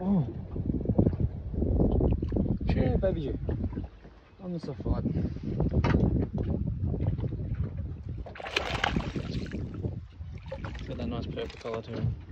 Oh. Cheers, Oh. Baby G. On the soft side. Got that nice purple colour to it.